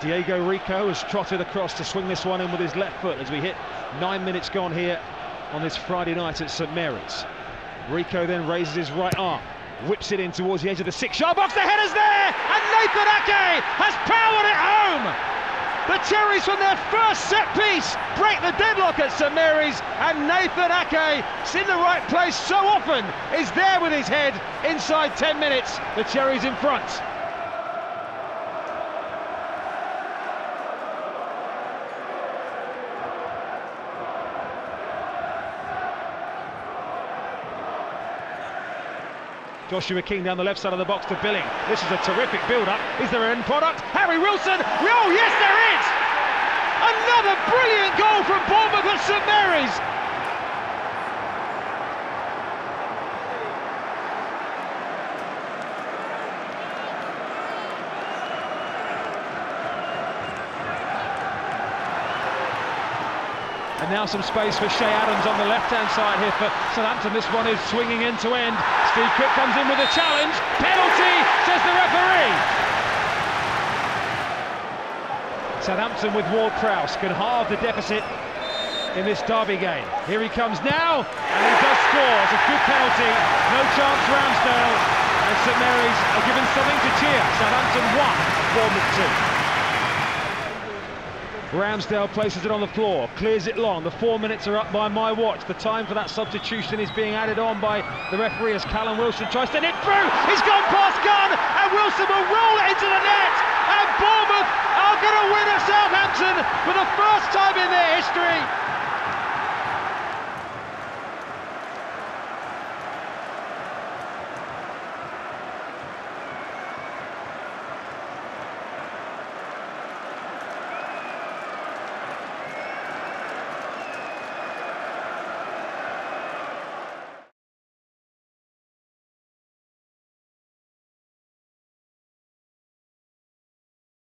Diego Rico has trotted across to swing this one in with his left foot as we hit nine minutes gone here on this Friday night at St Mary's. Rico then raises his right arm, whips it in towards the edge of the six-yard box. The header's there, and Nathan Ake has powered it home. The Cherries from their first set piece break the deadlock at St Mary's, and Nathan Ake in the right place so often, is there with his head inside 10 minutes. The Cherries in front. Joshua King down the left side of the box to Billing. This is a terrific build-up. Is there an end product? Harry Wilson. Oh, yes, there is! Another brilliant goal from Bournemouth at St Mary's. And now some space for Che Adams on the left-hand side here for Southampton. This one is swinging end to end. Steve Cook comes in with a challenge. Penalty, says the referee. Southampton with Ward-Prowse can halve the deficit in this derby game. Here he comes now, and he does score. It's a good penalty. No chance Ramsdale. And St Mary's are given something to cheer. Southampton 1, Bournemouth 2. Ramsdale places it on the floor, clears it long. The four minutes are up by my watch. The time for that substitution is being added on by the referee as Callum Wilson tries to nip through. He's gone past Gunn, and Wilson will roll it into the net. And Bournemouth are going to win at Southampton for the first time in their history.